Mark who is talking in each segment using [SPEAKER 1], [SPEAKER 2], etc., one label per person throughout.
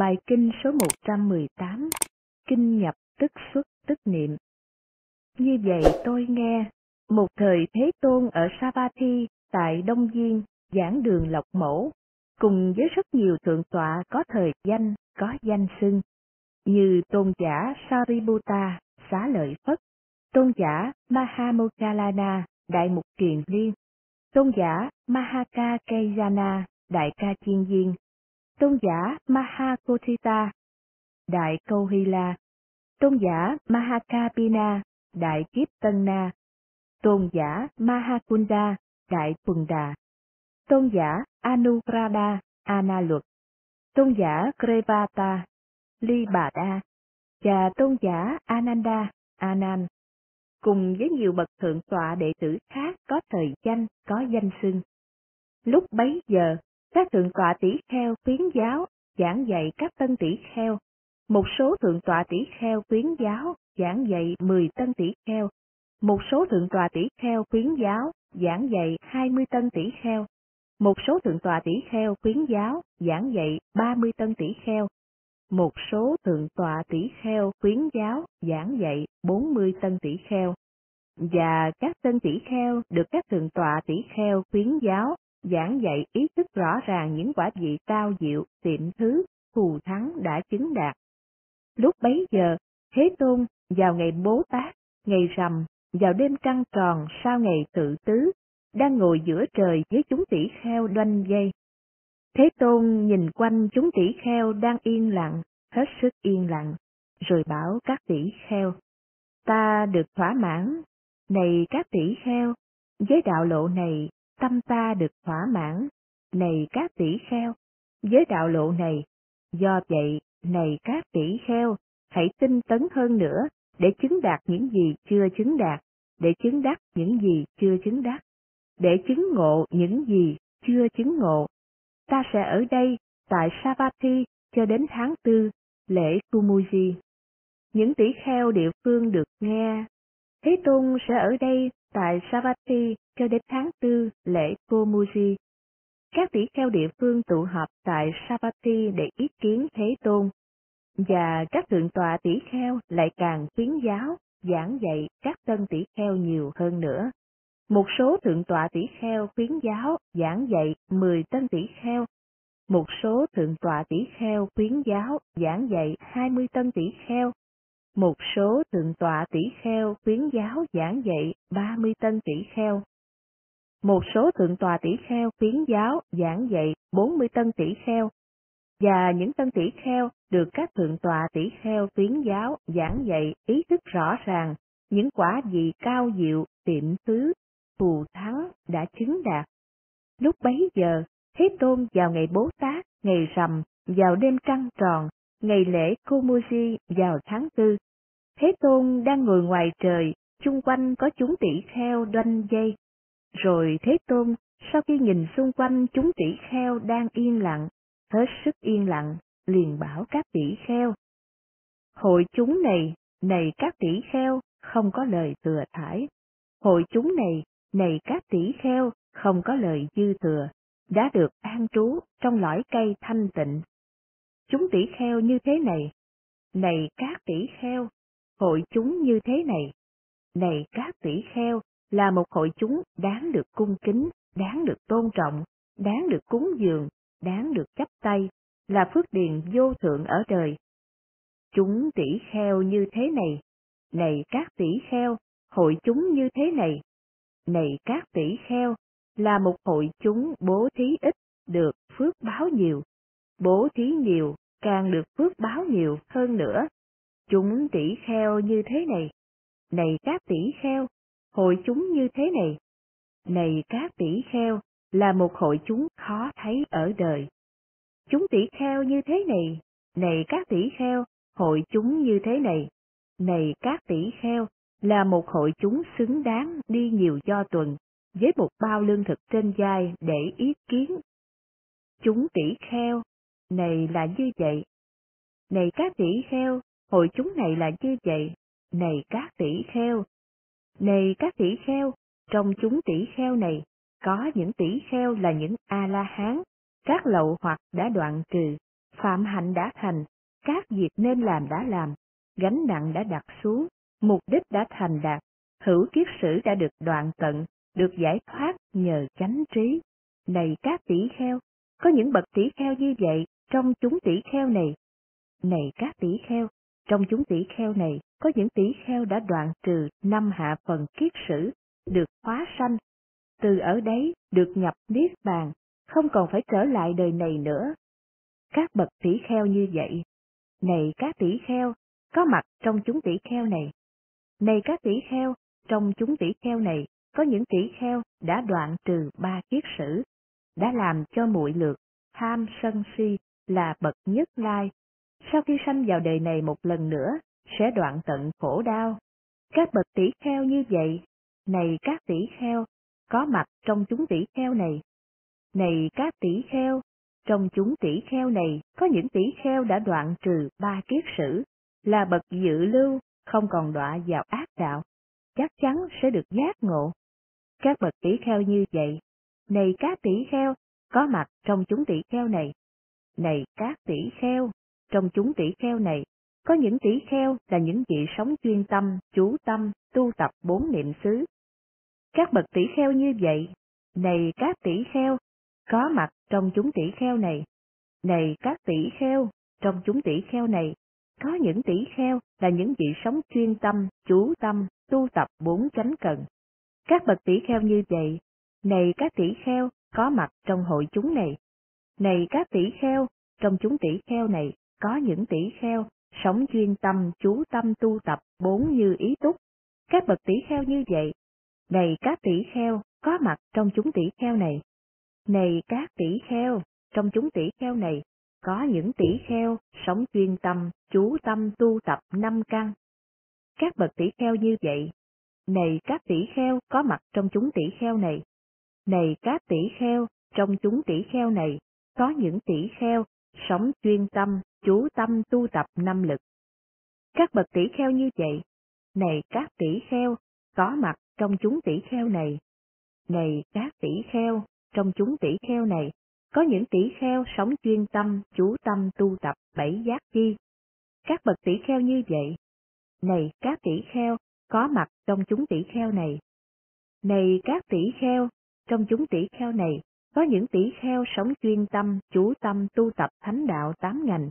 [SPEAKER 1] Bài kinh số 118, Kinh nhập tức xuất tức niệm. Như vậy tôi nghe, một thời Thế Tôn ở Savatthi tại Đông Duyên, giảng đường Lộc Mẫu, cùng với rất nhiều thượng tọa có thời danh, có danh xưng, như tôn giả Sariputta, xá lợi Phất, tôn giả Mahamokkalana, đại mục kiền liên, tôn giả Mahaka Kejana, đại ca chiên viên, tôn giả Mahakotita, đại câu Hy La, tôn giả Mahakapina, đại kiếp Tân Na, tôn giả Mahakunda, đại Quần đà, tôn giả Anuprada, Ana luật, tôn giả Krevata, Ly Bà Đa, và tôn giả Ananda, Anan, cùng với nhiều bậc thượng tọa đệ tử khác có thời danh, có danh xưng. Lúc bấy giờ, các thượng tọa tỷ kheo khuyến giáo giảng dạy các tân tỷ kheo, một số thượng tọa tỷ kheo khuyến giáo giảng dạy 10 tân tỷ kheo, một số thượng tọa tỷ kheo khuyến giáo giảng dạy 20 tân tỷ kheo, một số thượng tọa tỷ kheo khuyến giáo giảng dạy 30 tân tỷ kheo, một số thượng tọa tỷ kheo khuyến giáo giảng dạy 40 tân tỷ kheo. Và các tân tỷ kheo được các thượng tọa tỷ kheo khuyến giáo giảng dạy ý thức rõ ràng những quả vị cao diệu, tiệm thứ, thù thắng đã chứng đạt. Lúc bấy giờ, Thế Tôn vào ngày bố tát, ngày rằm, vào đêm trăng tròn sau ngày tự tứ, đang ngồi giữa trời với chúng tỷ kheo đoanh dây. Thế Tôn nhìn quanh chúng tỷ kheo đang yên lặng, hết sức yên lặng, rồi bảo các tỷ kheo, ta được thỏa mãn, này các tỷ kheo, với đạo lộ này tâm ta được thỏa mãn, này các tỷ kheo, với đạo lộ này, do vậy, này các tỷ kheo, hãy tinh tấn hơn nữa, để chứng đạt những gì chưa chứng đạt, để chứng đắc những gì chưa chứng đắc, để chứng ngộ những gì chưa chứng ngộ. Ta sẽ ở đây, tại Savatthi, cho đến tháng tư, lễ Kumuji. Những tỷ kheo địa phương được nghe, Thế Tôn sẽ ở đây, tại Savatthi, cho đến tháng tư lễ Komuji. Các tỷ kheo địa phương tụ họp tại Savatthi để ý kiến Thế Tôn, và các thượng tọa tỷ kheo lại càng khuyến giáo, giảng dạy các tân tỷ kheo nhiều hơn nữa. Một số thượng tọa tỷ kheo khuyến giáo giảng dạy 10 tân tỷ kheo, một số thượng tọa tỷ kheo khuyến giáo giảng dạy 20 tân tỷ kheo, một số thượng tọa tỷ kheo khuyến giáo giảng dạy 30 tân tỷ kheo. Một số thượng tọa tỷ kheo khuyến giáo giảng dạy 40 tân tỷ kheo, và những tân tỷ kheo được các thượng tọa tỷ kheo khuyến giáo giảng dạy ý thức rõ ràng những quả vị cao diệu, tiệm tứ, phù thắng đã chứng đạt. Lúc bấy giờ, Thế Tôn vào ngày Bố Tát, ngày rằm, vào đêm trăng tròn, ngày lễ Kumuji vào tháng tư. Thế Tôn đang ngồi ngoài trời, chung quanh có chúng tỷ kheo đoanh dây. Rồi Thế Tôn, sau khi nhìn xung quanh chúng tỷ kheo đang yên lặng, hết sức yên lặng, liền bảo các tỷ kheo. Hội chúng này, này các tỷ kheo, không có lời thừa thải. Hội chúng này, này các tỷ kheo, không có lời dư thừa, đã được an trú trong lõi cây thanh tịnh. Chúng tỷ kheo như thế này, này các tỷ kheo, hội chúng như thế này, này các tỷ kheo, là một hội chúng đáng được cung kính, đáng được tôn trọng, đáng được cúng dường, đáng được chấp tay, là phước điền vô thượng ở đời. Chúng tỷ kheo như thế này, này các tỷ kheo, hội chúng như thế này, này các tỷ kheo, là một hội chúng bố thí ít, được phước báo nhiều, bố thí nhiều, càng được phước báo nhiều hơn nữa. Chúng tỷ kheo như thế này, này các tỷ kheo, hội chúng như thế này, này các tỷ kheo, là một hội chúng khó thấy ở đời. Chúng tỷ kheo như thế này, này các tỷ kheo, hội chúng như thế này, này các tỷ kheo, là một hội chúng xứng đáng đi nhiều do tuần, với một bao lương thực trên vai để ý kiến. Chúng tỷ kheo, này là như vậy. Này các tỷ kheo, hội chúng này là như vậy. Này các tỷ kheo, này các tỷ kheo, trong chúng tỷ kheo này, có những tỷ kheo là những A-la-hán, các lậu hoặc đã đoạn trừ, phạm hạnh đã thành, các việc nên làm đã làm, gánh nặng đã đặt xuống, mục đích đã thành đạt, hữu kiết sử đã được đoạn tận, được giải thoát nhờ chánh trí. Này các tỷ kheo, có những bậc tỷ kheo như vậy trong chúng tỷ kheo này. Này các tỷ kheo, trong chúng tỷ kheo này có những tỷ kheo đã đoạn trừ năm hạ phần kiết sử, được hóa sanh. Từ ở đấy được nhập niết bàn, không còn phải trở lại đời này nữa. Các bậc tỷ kheo như vậy, này các tỷ kheo, có mặt trong chúng tỷ kheo này. Này các tỷ kheo, trong chúng tỷ kheo này có những tỷ kheo đã đoạn trừ ba kiết sử, đã làm cho muội lược, tham sân si là bậc nhất lai. Sau khi sanh vào đời này một lần nữa, sẽ đoạn tận khổ đau. Các bậc tỷ kheo như vậy, này các tỷ kheo, có mặt trong chúng tỷ kheo này. Này các tỷ kheo, trong chúng tỷ kheo này có những tỷ kheo đã đoạn trừ ba kiết sử, là bậc dự lưu, không còn đọa vào ác đạo, chắc chắn sẽ được giác ngộ. Các bậc tỷ kheo như vậy, này các tỷ kheo, có mặt trong chúng tỷ kheo này. Này các tỷ kheo, trong chúng tỷ kheo này, có những tỷ kheo là những vị sống chuyên tâm, chú tâm, tu tập bốn niệm xứ. Các bậc tỷ kheo như vậy, này các tỷ kheo, có mặt trong chúng tỷ kheo này. Này các tỷ kheo, trong chúng tỷ kheo này, có những tỷ kheo là những vị sống chuyên tâm, chú tâm, tu tập bốn chánh cần. Các bậc tỷ kheo như vậy, này các tỷ kheo có mặt trong hội chúng này. Này các tỷ kheo, trong chúng tỷ kheo này có những tỷ kheo sống chuyên tâm, chú tâm tu tập bốn như ý túc. Các bậc tỷ kheo như vậy, này các tỷ kheo có mặt trong chúng tỷ kheo này. Này các tỷ kheo, trong chúng tỷ kheo này có những tỷ kheo sống chuyên tâm, chú tâm tu tập năm căn. Các bậc tỷ kheo như vậy, này các tỷ kheo có mặt trong chúng tỷ kheo này. Này các tỷ kheo, trong chúng tỷ kheo này, có những tỷ kheo sống chuyên tâm, chú tâm tu tập năm lực. Các bậc tỷ kheo như vậy, này các tỷ kheo, có mặt trong chúng tỷ kheo này. Này các tỷ kheo, trong chúng tỷ kheo này, có những tỷ kheo sống chuyên tâm, chú tâm tu tập bảy giác chi. Các bậc tỷ kheo như vậy, này các tỷ kheo, có mặt trong chúng tỷ kheo này. Này các tỷ kheo, trong chúng tỷ kheo này, có những tỷ kheo sống chuyên tâm, chú tâm tu tập thánh đạo tám ngành.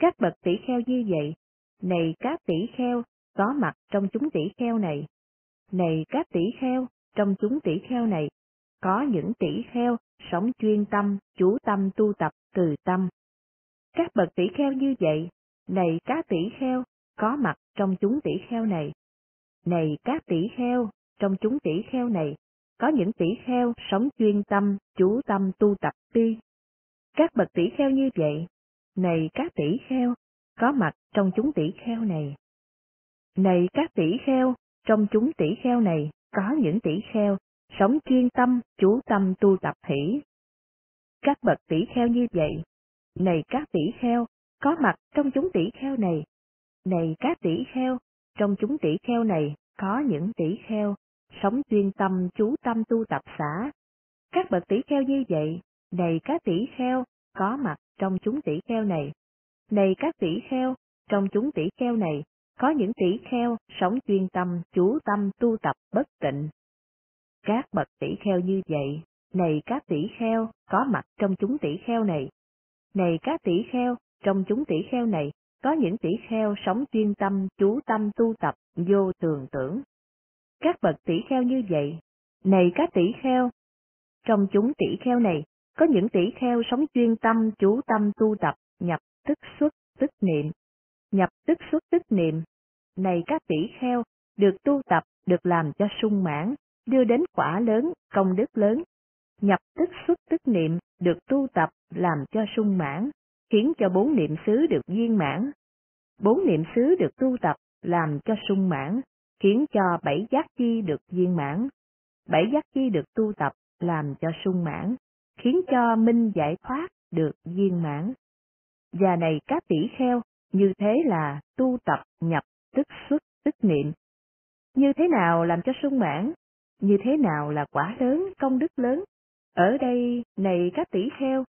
[SPEAKER 1] Các bậc tỷ kheo như vậy, này các tỷ kheo, có mặt trong chúng tỷ kheo này. Này các tỷ kheo, trong chúng tỷ kheo này, có những tỷ kheo sống chuyên tâm, chú tâm tu tập từ tâm. Các bậc tỷ kheo như vậy, này các tỷ kheo, có mặt trong chúng tỷ kheo này. Này các tỷ kheo, trong chúng tỷ kheo này, có những tỷ kheo sống chuyên tâm, chú tâm tu tập ti. Các bậc tỷ kheo như vậy, này các tỷ kheo, có mặt trong chúng tỷ kheo này. Này các tỷ kheo, trong chúng tỷ kheo này, có những tỷ kheo sống chuyên tâm, chú tâm tu tập hỷ. Các bậc tỷ kheo như vậy, này các tỷ kheo, có mặt trong chúng tỷ kheo này. Này các tỷ kheo, trong chúng tỷ kheo này có những tỷ kheo sống chuyên tâm chú tâm tu tập xã. Các bậc tỷ kheo như vậy, này các tỷ kheo, có mặt trong chúng tỷ kheo này. Này các tỷ kheo, trong chúng tỷ kheo này, có những tỷ kheo sống chuyên tâm chú tâm tu tập bất tịnh. Các bậc tỷ kheo như vậy, này các tỷ kheo, có mặt trong chúng tỷ kheo này. Này các tỷ kheo, trong chúng tỷ kheo này, có những tỷ kheo sống chuyên tâm chú tâm tu tập vô thường tưởng. Các bậc tỷ kheo như vậy, này các tỷ kheo, trong chúng tỷ kheo này, có những tỷ kheo sống chuyên tâm chú tâm tu tập nhập tức xuất tức niệm. Nhập tức xuất tức niệm, này các tỷ kheo, được tu tập, được làm cho sung mãn, đưa đến quả lớn, công đức lớn. Nhập tức xuất tức niệm, được tu tập, làm cho sung mãn, khiến cho bốn niệm xứ được viên mãn. Bốn niệm xứ được tu tập, làm cho sung mãn, khiến cho bảy giác chi được viên mãn. Bảy giác chi được tu tập, làm cho sung mãn, khiến cho minh giải thoát được viên mãn. Và này các tỷ kheo, như thế là tu tập nhập tức xuất tức niệm. Như thế nào làm cho sung mãn? Như thế nào là quả lớn, công đức lớn? Ở đây, này các tỷ kheo,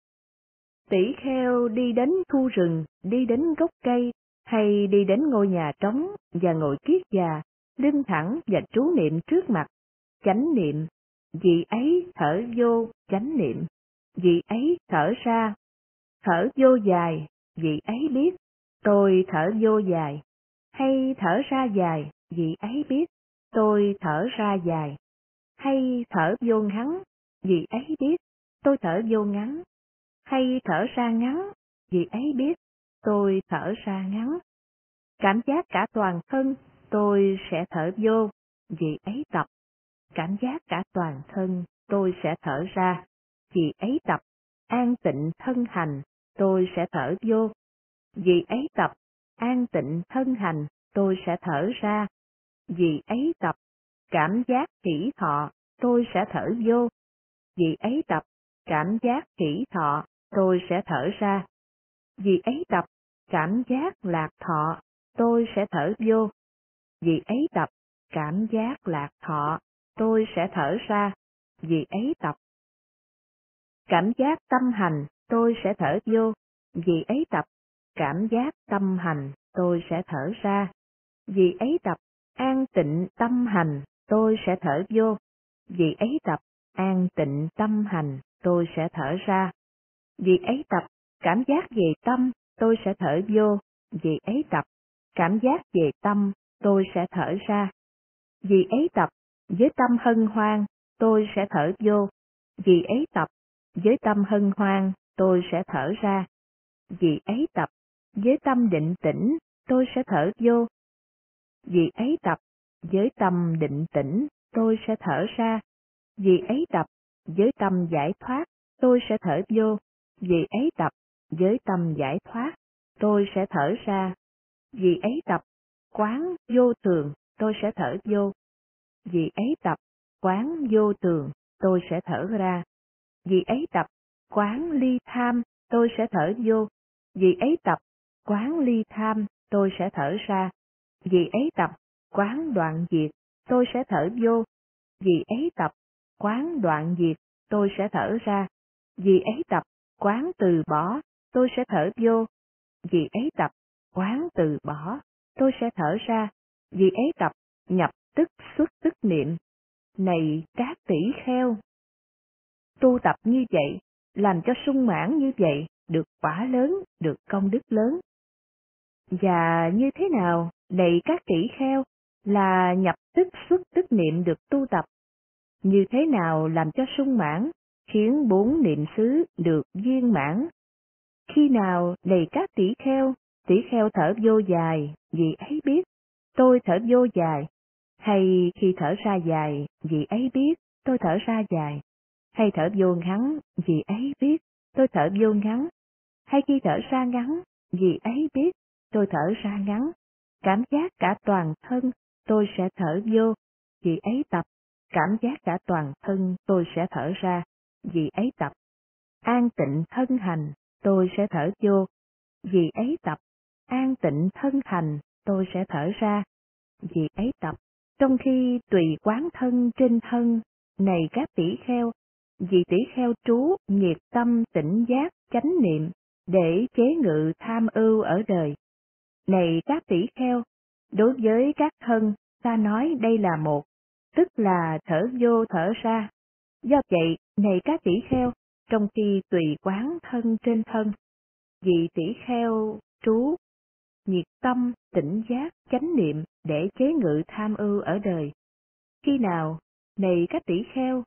[SPEAKER 1] tỷ kheo đi đến khu rừng, đi đến gốc cây, hay đi đến ngôi nhà trống và ngồi kiết già, lưng thẳng và trú niệm trước mặt, chánh niệm, vị ấy thở vô, chánh niệm, vị ấy thở ra, thở vô dài, vị ấy biết, tôi thở vô dài, hay thở ra dài, vị ấy biết, tôi thở ra dài, hay thở vô ngắn, vị ấy biết, tôi thở vô ngắn, hay thở ra ngắn, vị ấy biết, tôi thở ra ngắn. Cảm giác cả toàn thân, tôi sẽ thở vô, vì ấy tập. Cảm giác cả toàn thân, tôi sẽ thở ra, vì ấy tập. An tịnh thân hành, tôi sẽ thở vô, vì ấy tập. An tịnh thân hành, tôi sẽ thở ra, vì ấy tập. Cảm giác hỷ thọ, tôi sẽ thở vô, vì ấy tập. Cảm giác hỷ thọ, tôi sẽ thở ra. Vì ấy tập, cảm giác lạc thọ, tôi sẽ thở vô. Vì ấy tập, cảm giác lạc thọ, tôi sẽ thở ra. Vì ấy tập. Cảm giác tâm hành, tôi sẽ thở vô. Vì ấy tập, cảm giác tâm hành, tôi sẽ thở ra. Vì ấy tập, an tịnh tâm hành, tôi sẽ thở vô. Vì ấy tập, an tịnh tâm hành, tôi sẽ thở ra. Vì ấy tập, cảm giác về tâm, tôi sẽ thở vô. Vì ấy tập, cảm giác về tâm, tôi sẽ thở ra. Vì ấy tập, với tâm hân hoan, tôi sẽ thở vô. Vì ấy tập, với tâm hân hoan, tôi sẽ thở ra. Vì ấy tập, với tâm định tĩnh, tôi sẽ thở vô. Vì ấy tập, với tâm định tĩnh, tôi sẽ thở ra. Vì ấy tập, với tâm giải thoát, tôi sẽ thở vô. Vì ấy tập, với tâm giải thoát, tôi sẽ thở ra. Vì ấy tập, quán vô thường, tôi sẽ thở vô. Vì ấy tập, quán vô thường, tôi sẽ thở ra. Vì ấy tập, quán ly tham, tôi sẽ thở vô. Vì ấy tập, quán ly tham, tôi sẽ thở ra. Vì ấy tập, quán đoạn diệt, tôi sẽ thở vô. Vì ấy tập, quán đoạn diệt, tôi sẽ thở ra. Vì ấy tập, quán từ bỏ, tôi sẽ thở vô. Vì ấy tập, quán từ bỏ, tôi sẽ thở ra. Vì ấy tập, nhập tức xuất tức niệm. Này các tỷ kheo! Tu tập như vậy, làm cho sung mãn như vậy, được quả lớn, được công đức lớn. Và như thế nào, này các tỷ kheo, là nhập tức xuất tức niệm được tu tập? Như thế nào làm cho sung mãn, khiến bốn niệm xứ được viên mãn. Khi nào đầy các tỷ kheo, tỷ kheo thở vô dài, vì ấy biết, tôi thở vô dài, hay khi thở ra dài, vì ấy biết, tôi thở ra dài, hay thở vô ngắn, vì ấy biết, tôi thở vô ngắn, hay khi thở ra ngắn, vì ấy biết, tôi thở ra ngắn, cảm giác cả toàn thân, tôi sẽ thở vô, vì ấy tập, cảm giác cả toàn thân tôi sẽ thở ra, vì ấy tập. An tịnh thân hành, tôi sẽ thở vô, vì ấy tập. An tịnh thân hành, tôi sẽ thở ra, vì ấy tập. Trong khi tùy quán thân trên thân, này các tỷ kheo, vì tỷ kheo trú nhiệt tâm tỉnh giác chánh niệm, để chế ngự tham ưu ở đời. Này các tỷ kheo, đối với các thân, ta nói đây là một, tức là thở vô thở ra, Do vậy, này các tỷ kheo, trong khi tùy quán thân trên thân, vị tỷ kheo trú, nhiệt tâm, tỉnh giác, chánh niệm để chế ngự tham ưu ở đời. Khi nào, này các tỷ kheo,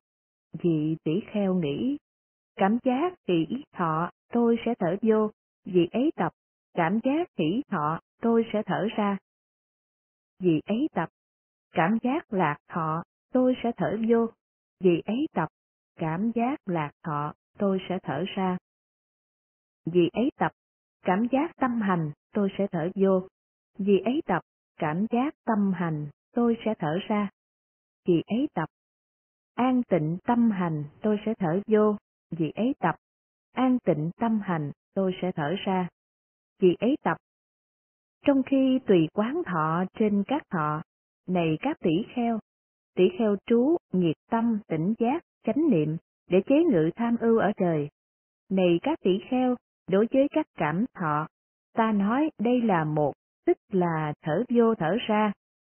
[SPEAKER 1] vị tỷ kheo nghĩ, cảm giác hỷ thọ tôi sẽ thở vô, vị ấy tập, cảm giác hỷ thọ tôi sẽ thở ra. Vị ấy tập, cảm giác lạc thọ tôi sẽ thở vô, vì ấy tập, cảm giác lạc thọ, tôi sẽ thở ra. Vì ấy tập, cảm giác tâm hành, tôi sẽ thở vô. Vì ấy tập, cảm giác tâm hành, tôi sẽ thở ra. Vì ấy tập, an tịnh tâm hành, tôi sẽ thở vô. Vì ấy tập, an tịnh tâm hành, tôi sẽ thở ra. Vì ấy tập, trong khi tùy quán thọ trên các thọ, này các tỷ kheo, tỷ kheo trú, nhiệt tâm, tỉnh giác, chánh niệm, để chế ngự tham ưu ở trời. Này các tỷ kheo, đối với các cảm thọ, ta nói đây là một, tức là thở vô thở ra.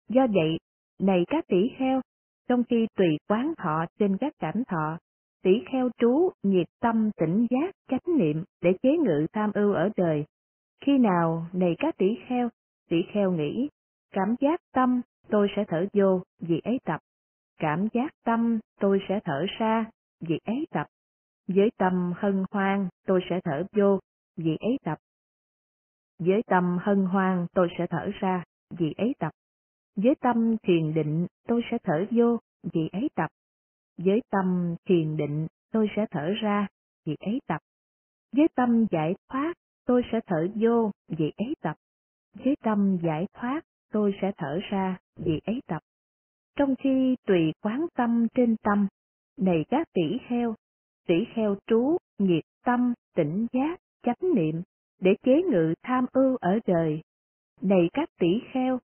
[SPEAKER 1] Do vậy, này các tỷ kheo, trong khi tùy quán thọ trên các cảm thọ, tỷ kheo trú, nhiệt tâm, tỉnh giác, chánh niệm để chế ngự tham ưu ở đời. Khi nào, này các tỷ kheo, tỷ kheo nghĩ, cảm giác tâm, tôi sẽ thở vô, vì ấy tập. Cảm giác tâm, tôi sẽ thở ra, vì ấy tập. Với tâm hân hoan, tôi sẽ thở vô, vì ấy tập. Với tâm hân hoan, tôi sẽ thở ra, vì ấy tập. Với tâm thiền định, tôi sẽ thở vô, vì ấy tập. Với tâm thiền định, tôi sẽ thở ra, vì ấy tập. Với tâm giải thoát, tôi sẽ thở vô, vì ấy tập. Với tâm giải thoát, tôi sẽ thở ra, vì ấy tập. Trong khi tùy quán tâm trên tâm, này các tỷ heo tỷ kheo trú, nhiệt tâm, tỉnh giác, chánh niệm, để chế ngự tham ưu ở đời. Này các tỷ kheo,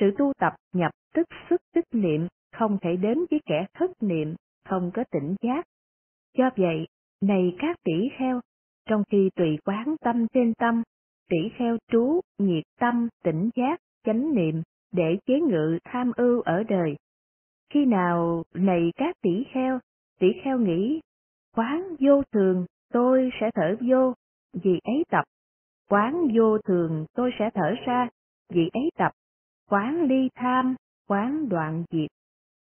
[SPEAKER 1] sự tu tập nhập tức xuất tức niệm không thể đến với kẻ thất niệm, không có tỉnh giác. Do vậy, này các tỷ kheo, trong khi tùy quán tâm trên tâm, tỷ kheo trú, nhiệt tâm, tỉnh giác, chánh niệm, để chế ngự tham ưu ở đời. Khi nào này các tỷ kheo, tỷ kheo nghĩ, quán vô thường, tôi sẽ thở vô, vì ấy tập. Quán vô thường, tôi sẽ thở ra, vì ấy tập. Quán ly tham, quán đoạn diệt.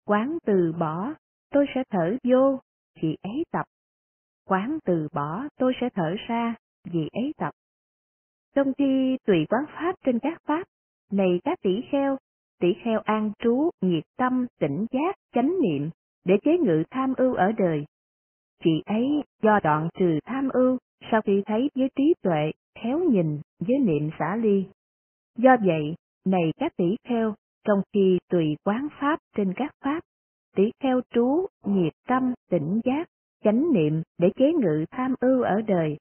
[SPEAKER 1] Quán từ bỏ, tôi sẽ thở vô, vì ấy tập. Quán từ bỏ, tôi sẽ thở ra, vì ấy tập. Trong khi tùy quán pháp trên các pháp, này các tỷ kheo, tỷ kheo an trú, nhiệt tâm, tỉnh giác, chánh niệm, để chế ngự tham ưu ở đời. Chị ấy do đoạn trừ tham ưu, sau khi thấy với trí tuệ, khéo nhìn, với niệm xả ly. Do vậy, này các tỷ kheo, trong khi tùy quán pháp trên các pháp, tỷ kheo trú, nhiệt tâm, tỉnh giác, chánh niệm để chế ngự tham ưu ở đời.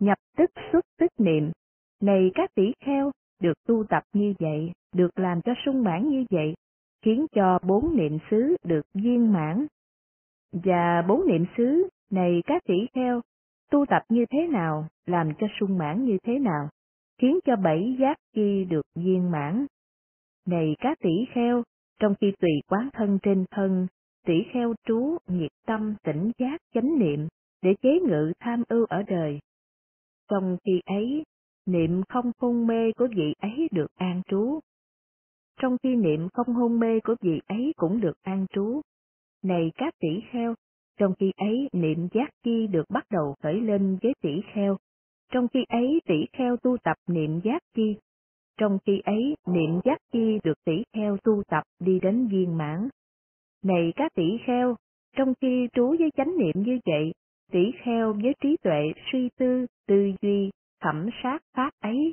[SPEAKER 1] Nhập tức xuất tức niệm, này các tỷ kheo, được tu tập như vậy, được làm cho sung mãn như vậy, khiến cho bốn niệm xứ được viên mãn. Và bốn niệm xứ này các tỷ kheo, tu tập như thế nào, làm cho sung mãn như thế nào, khiến cho bảy giác chi được viên mãn. Này các tỷ kheo, trong khi tùy quán thân trên thân, tỷ kheo trú, nhiệt tâm, tỉnh giác, chánh niệm, để chế ngự tham ưu ở đời. Trong khi ấy, niệm không hôn mê của vị ấy được an trú. Trong khi niệm không hôn mê của vị ấy cũng được an trú. Này các tỷ kheo, trong khi ấy niệm giác chi được bắt đầu khởi lên với tỷ kheo. Trong khi ấy tỷ kheo tu tập niệm giác chi. Trong khi ấy niệm giác chi được tỷ kheo tu tập đi đến viên mãn. Này các tỷ kheo, trong khi trú với chánh niệm như vậy, tỷ kheo với trí tuệ suy tư, tư duy, thẩm sát pháp ấy.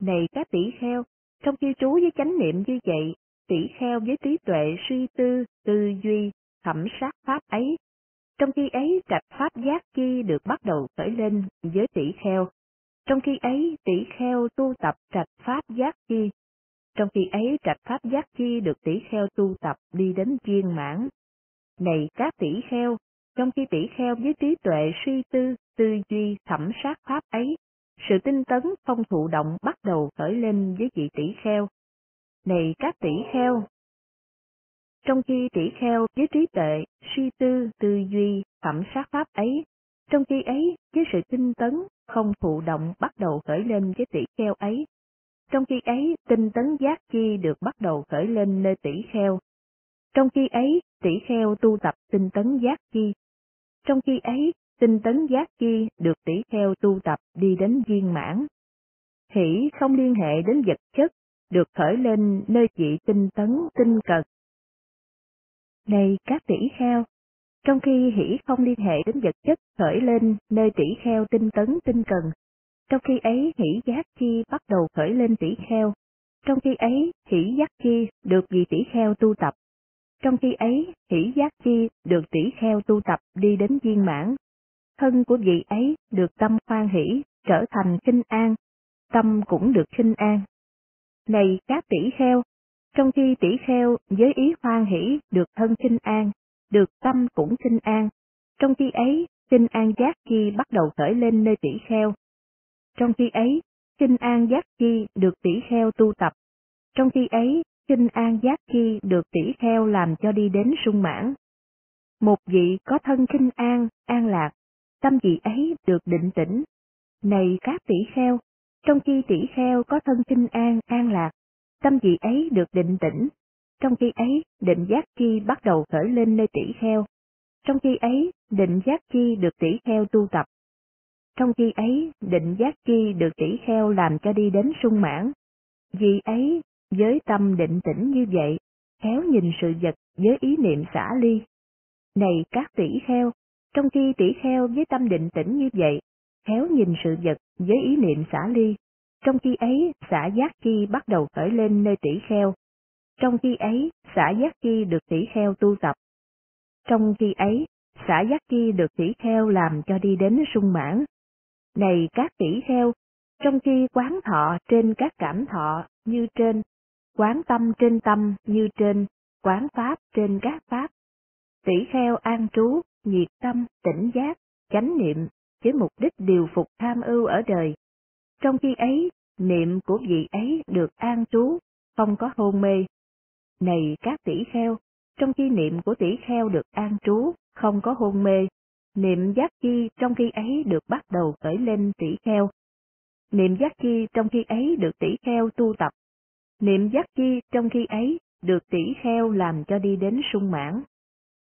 [SPEAKER 1] Này các tỷ kheo, trong khi trú với chánh niệm như vậy, tỷ kheo với trí tuệ suy tư, tư duy, thẩm sát pháp ấy. Trong khi ấy trạch pháp giác chi được bắt đầu khởi lên với tỷ kheo. Trong khi ấy tỷ kheo tu tập trạch pháp giác chi. Trong khi ấy trạch pháp giác chi được tỷ kheo tu tập đi đến viên mãn. Này các tỷ kheo, trong khi tỷ kheo với trí tuệ suy tư, tư duy, thẩm sát pháp ấy, sự tinh tấn không thụ động bắt đầu khởi lên với vị tỷ kheo. Này các tỷ kheo! Trong khi tỷ kheo với trí tuệ, suy tư, tư duy, phẩm sát pháp ấy, trong khi ấy với sự tinh tấn không thụ động bắt đầu khởi lên với tỷ kheo ấy. Trong khi ấy, tinh tấn giác chi được bắt đầu khởi lên nơi tỷ kheo. Trong khi ấy, tỷ kheo tu tập tinh tấn giác chi. Trong khi ấy, tinh tấn giác chi được tỷ kheo tu tập đi đến viên mãn. Hỷ không liên hệ đến vật chất, được khởi lên nơi chị tinh tấn tinh cần. Này các tỷ kheo, trong khi hỷ không liên hệ đến vật chất khởi lên nơi tỷ kheo tinh tấn tinh cần, trong khi ấy hỷ giác chi bắt đầu khởi lên tỷ kheo, trong khi ấy hỷ giác chi được vị tỷ kheo tu tập, trong khi ấy hỷ giác chi được tỷ kheo tu tập đi đến viên mãn, thân của vị ấy được tâm khoan hỷ, trở thành kinh an, tâm cũng được kinh an. Này các tỷ kheo, trong khi tỷ kheo với ý khoan hỷ được thân kinh an, được tâm cũng kinh an, trong khi ấy kinh an giác chi bắt đầu khởi lên nơi tỷ kheo. Trong khi ấy, kinh an giác chi được tỷ kheo tu tập. Trong khi ấy, kinh an giác chi được tỷ kheo làm cho đi đến sung mãn. Một vị có thân kinh an, an lạc, tâm vị ấy được định tĩnh. Này các tỷ kheo, trong khi tỷ kheo có thân kinh an, an lạc, tâm vị ấy được định tĩnh. Trong khi ấy, định giác chi bắt đầu khởi lên nơi tỷ kheo. Trong khi ấy, định giác chi được tỷ kheo tu tập. Trong khi ấy, định giác chi được tỷ kheo làm cho đi đến sung mãn. Vì ấy, với tâm định tĩnh như vậy, khéo nhìn sự vật với ý niệm xả ly. Này các tỷ kheo, trong khi tỷ kheo với tâm định tĩnh như vậy, khéo nhìn sự vật với ý niệm xả ly, trong khi ấy xã giác chi bắt đầu khởi lên nơi tỷ kheo. Trong khi ấy, xã giác chi được tỷ kheo tu tập. Trong khi ấy, xã giác chi được tỷ kheo làm cho đi đến sung mãn. Này các tỷ kheo, trong khi quán thọ trên các cảm thọ như trên, quán tâm trên tâm như trên, quán pháp trên các pháp. Tỷ kheo an trú, nhiệt tâm, tỉnh giác, chánh niệm, với mục đích điều phục tham ưu ở đời. Trong khi ấy, niệm của vị ấy được an trú, không có hôn mê. Này các tỷ kheo, trong khi niệm của tỷ kheo được an trú, không có hôn mê, niệm giác chi trong khi ấy được bắt đầu khởi lên tỷ kheo. Niệm giác chi trong khi ấy được tỷ kheo tu tập. Niệm giác chi trong khi ấy được tỷ kheo làm cho đi đến sung mãn.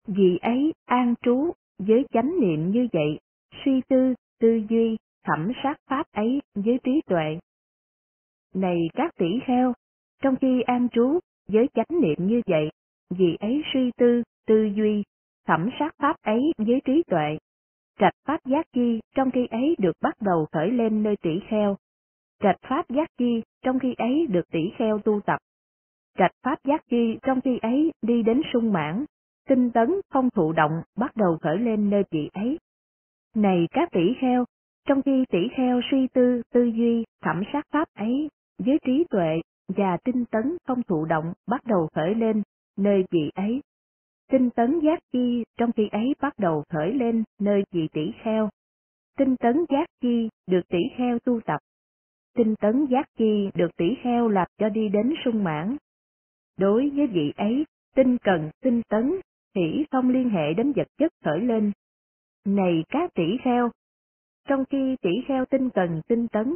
[SPEAKER 1] Vì ấy an trú với chánh niệm như vậy, suy tư, tư duy, thẩm sát pháp ấy với trí tuệ. Này các tỷ kheo, trong khi an trú với chánh niệm như vậy, vì ấy suy tư, tư duy, thẩm sát pháp ấy với trí tuệ. Trạch pháp giác chi trong khi ấy được bắt đầu khởi lên nơi tỷ kheo. Trạch pháp giác chi trong khi ấy được tỷ kheo tu tập. Trạch pháp giác chi trong khi ấy đi đến sung mãn, tinh tấn không thụ động bắt đầu khởi lên nơi vị ấy. Này các tỷ kheo, trong khi tỷ kheo suy tư, tư duy, thẩm sát pháp ấy, với trí tuệ và tinh tấn không thụ động bắt đầu khởi lên nơi vị ấy. Tinh tấn giác chi trong khi ấy bắt đầu khởi lên nơi vị tỷ kheo. Tinh tấn giác chi được tỷ kheo tu tập. Tinh tấn giác chi được tỷ kheo lập cho đi đến sung mãn. Đối với vị ấy, tinh cần, tinh tấn, hỷ không liên hệ đến vật chất khởi lên. Này các tỷ kheo, trong khi tỷ kheo tinh cần tinh tấn,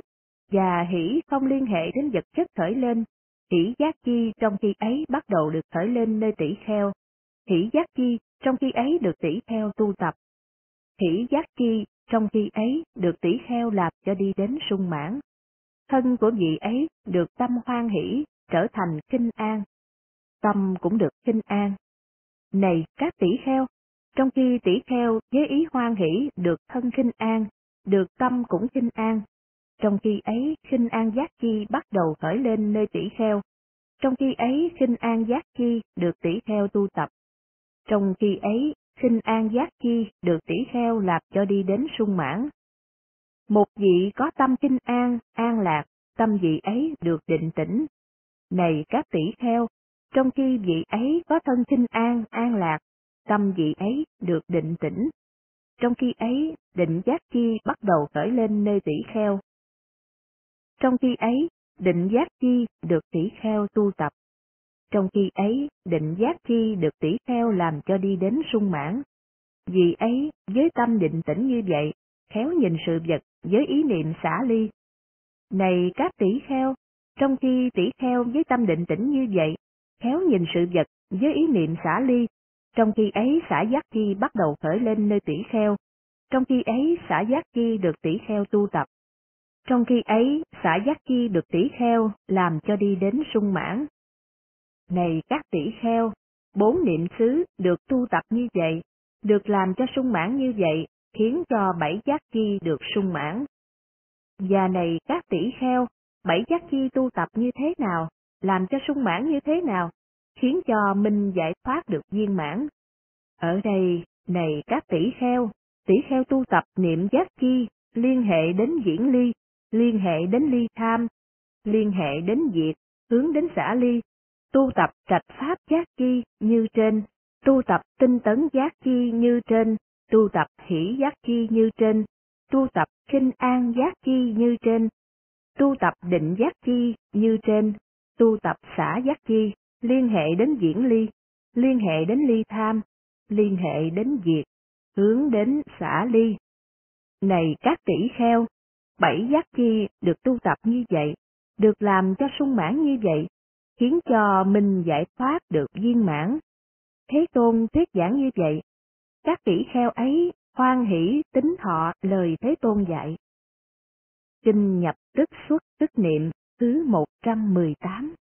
[SPEAKER 1] và hỷ không liên hệ đến vật chất khởi lên, hỷ giác chi trong khi ấy bắt đầu được khởi lên nơi tỷ kheo, hỷ giác chi trong khi ấy được tỷ kheo tu tập, hỷ giác chi trong khi ấy được tỷ kheo lạp cho đi đến sung mãn. Thân của vị ấy được tâm hoan hỷ, trở thành kinh an. Tâm cũng được kinh an. Này các tỷ kheo, trong khi tỷ kheo với ý hoan hỷ được thân kinh an, được tâm cũng kinh an. Trong khi ấy, kinh an giác chi bắt đầu khởi lên nơi tỷ kheo. Trong khi ấy, kinh an giác chi được tỷ kheo tu tập. Trong khi ấy, kinh an giác chi được tỷ kheo lạp cho đi đến sung mãn. Một vị có tâm kinh an, an lạc, tâm vị ấy được định tĩnh. Này các tỷ kheo, trong khi vị ấy có thân kinh an, an lạc, tâm vị ấy được định tĩnh. Trong khi ấy, định giác chi bắt đầu khởi lên nơi tỷ kheo. Trong khi ấy, định giác chi được tỷ kheo tu tập. Trong khi ấy, định giác chi được tỷ kheo làm cho đi đến sung mãn. Vì ấy, với tâm định tĩnh như vậy, khéo nhìn sự vật với ý niệm xả ly. Này các tỷ kheo, trong khi tỷ kheo với tâm định tĩnh như vậy, khéo nhìn sự vật với ý niệm xả ly, trong khi ấy xả giác chi bắt đầu khởi lên nơi tỷ kheo, trong khi ấy xả giác chi được tỷ kheo tu tập. Trong khi ấy xả giác chi được tỷ kheo làm cho đi đến sung mãn. Này các tỷ kheo, bốn niệm xứ được tu tập như vậy, được làm cho sung mãn như vậy, khiến cho bảy giác chi được sung mãn. Và này các tỷ kheo, bảy giác chi tu tập như thế nào, làm cho sung mãn như thế nào, khiến cho minh giải thoát được viên mãn. Ở đây, này các tỷ kheo, tỷ kheo tu tập niệm giác chi, liên hệ đến diễn ly, liên hệ đến ly tham, liên hệ đến diệt, hướng đến xả ly, tu tập trạch pháp giác chi như trên, tu tập tinh tấn giác chi như trên, tu tập hỷ giác chi như trên, tu tập kinh an giác chi như trên, tu tập định giác chi như trên, tu tập xả giác chi, liên hệ đến diễn ly, liên hệ đến ly tham, liên hệ đến diệt, hướng đến xả ly. Này các tỷ kheo, bảy giác chi được tu tập như vậy, được làm cho sung mãn như vậy, khiến cho mình giải thoát được viên mãn. Thế Tôn thuyết giảng như vậy, các tỷ kheo ấy hoan hỷ tính thọ lời Thế Tôn dạy. Kinh nhập tức xuất tức niệm thứ 118